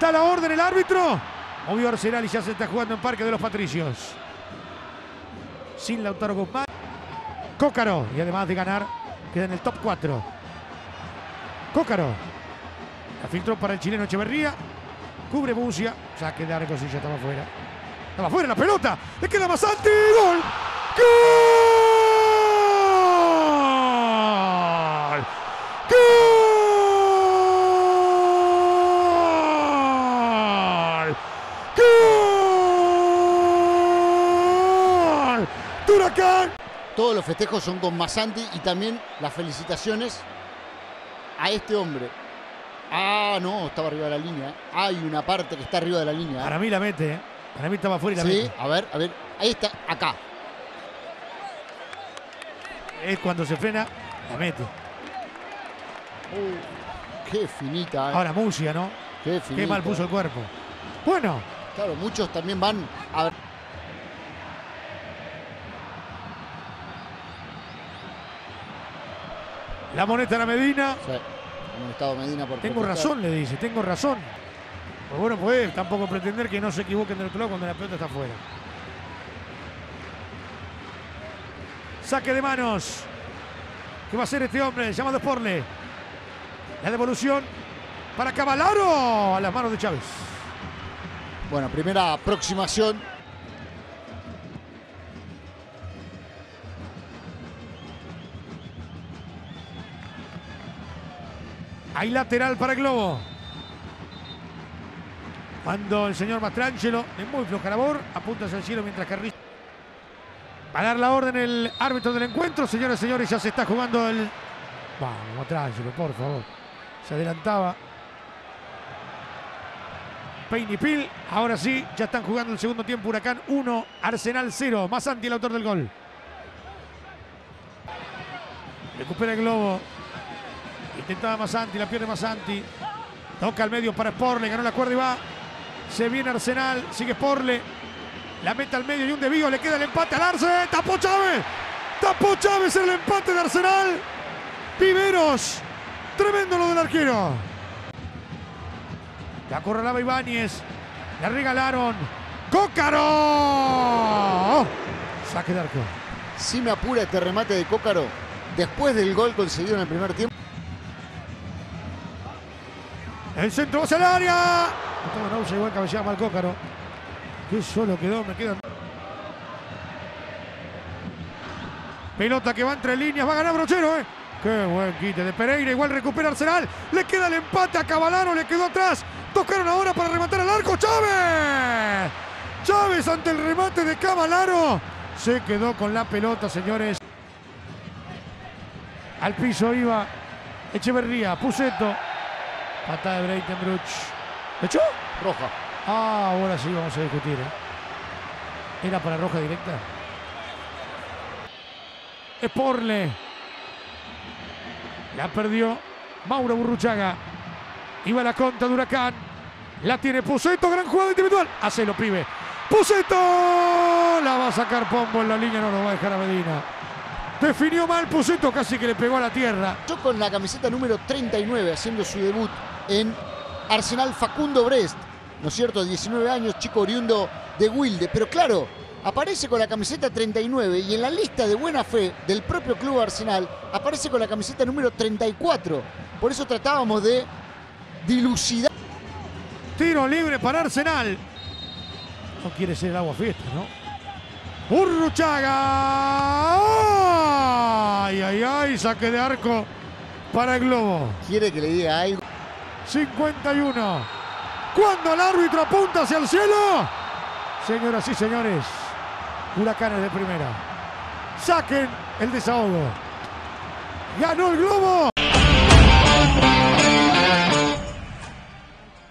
Da la orden el árbitro. Movió Arsenal y ya se está jugando en Parque de los Patricios. Sin Lautaro Guzmán. Cócaro. Y además de ganar, queda en el top 4. Cócaro. La filtró para el chileno Echeverría. Cubre Bucia. Saque de arco si ya estaba fuera. Estaba fuera la pelota. Le queda Masanti. Gol. ¡Gol! ¡Huracán! Todos los festejos son con Masanti y también las felicitaciones a este hombre. Ah, no, estaba arriba de la línea. Hay una parte que está arriba de la línea. Para mí la mete, ¿eh? Para mí estaba fuera y la Sí, mete. a ver, a ver. Ahí está, acá. Es cuando se frena, la mete. Qué finita. eh. Ahora Musia, ¿no? Qué finita. Qué mal puso el cuerpo. Bueno, Claro, muchos también van a la moneta a la Medina. Sí, como estado Medina por Tengo protestar. razón, le dice, tengo razón. Pues bueno, puede tampoco pretender que no se equivoquen del otro lado cuando la pelota está afuera. Saque de manos. ¿Qué va a hacer este hombre? Llamado Sporle. La devolución para Cavalaro a las manos de Chávez. Bueno, primera aproximación. Hay lateral para el Globo. Cuando el señor Mastrangelo, de muy floja labor, apunta hacia el cielo mientras Carrillo. Va a dar la orden el árbitro del encuentro. Señoras y señores, ya se está jugando el. Vamos, Mastrangelo, por favor. Se adelantaba. Peinipil. Ahora sí, ya están jugando el segundo tiempo. Huracán 1, Arsenal 0. Más anti el autor del gol. Recupera el globo. Intentaba Masanti, la pierde Masanti. Toca al medio para Sporle, ganó la cuerda y va. Se viene Arsenal, sigue Sporle. La mete al medio y un desvío, le queda el empate al Arce. Tapó Chávez. Tapó Chávez el empate de Arsenal. Viveros. Tremendo lo del arquero. La acorralaba Ibáñez. La regalaron. ¡Cócaro! Saque de arco. Si me apura este remate de Cócaro, después del gol conseguido en el primer tiempo. El centro hacia el área. Estaba Nausa igual cabeceaba mal Cócaro. Qué solo quedó, me quedan. Pelota que va entre líneas, va a ganar Brochero, ¿eh? Qué buen quite de Pereira, igual recupera Arsenal. Le queda el empate a Cavalaro, le quedó atrás. Tocaron ahora para rematar al arco. ¡Chávez! Chávez ante el remate de Cavalaro. Se quedó con la pelota, señores. Al piso iba Echeverría, Puseto. Patada de Breitenbruch. ¿Le echó? Roja. Ah, ahora sí vamos a discutir. ¿eh? ¿Era para roja directa? Esporle. La perdió Mauro Burruchaga. Iba a la contra de Huracán. La tiene Puseto. Gran jugada individual. Hacelo, pibe. Puseto. La va a sacar Pombo en la línea. No lo va a dejar a Medina. Definió mal Puseto. Casi que le pegó a la tierra. Yo con la camiseta número 39 haciendo su debut en Arsenal Facundo Brest, ¿no es cierto? 19 años, chico oriundo de Wilde. Pero claro, aparece con la camiseta 39 y en la lista de buena fe del propio club Arsenal aparece con la camiseta número 34. Por eso tratábamos de dilucidar. Tiro libre para Arsenal. No quiere ser el agua fiesta, ¿no? Urruchaga. Ay, ay, ay. Saque de arco para el globo. Quiere que le diga algo. 51. Cuando el árbitro apunta hacia el cielo. Señoras y señores. Huracanes de primera. Saquen el desahogo. Ganó el globo.